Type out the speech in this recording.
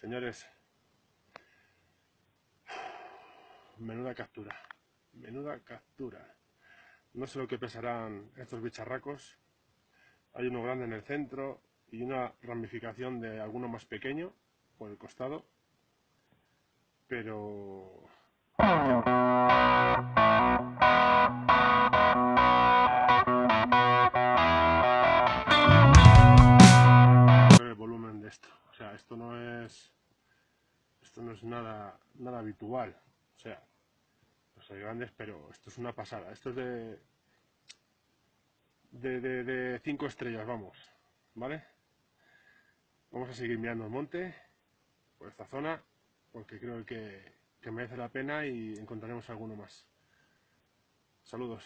Señores, menuda captura, menuda captura. No sé lo que pesarán estos bicharracos. Hay uno grande en el centro y una ramificación de alguno más pequeño por el costado. Pero... es esto no es nada nada habitual. O sea, no soy grandes, pero esto es una pasada. Esto es de de, de, de cinco estrellas, vamos. ¿Vale? Vamos a seguir mirando el monte por esta zona porque creo que, que merece la pena y encontraremos alguno más. Saludos.